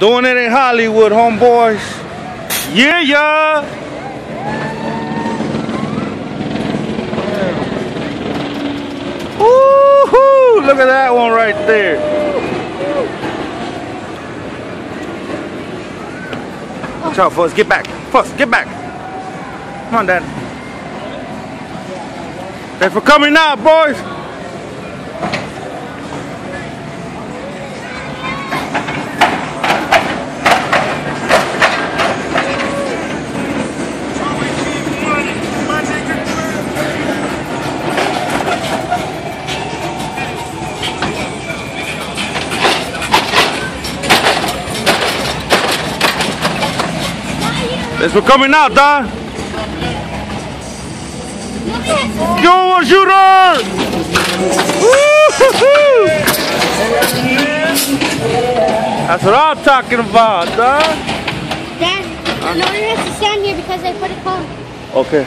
Doing it in Hollywood, homeboys. Yeah, yeah. Woohoo! Look at that one right there. Watch out, Fuss. Get back. Fuss, get back. Come on, Dad. Thanks for coming out, boys. Thanks for coming out, dog. Yo, a shooter! That's what I'm talking about, dog. Dad, no one has to stand here because they put it cold. Okay.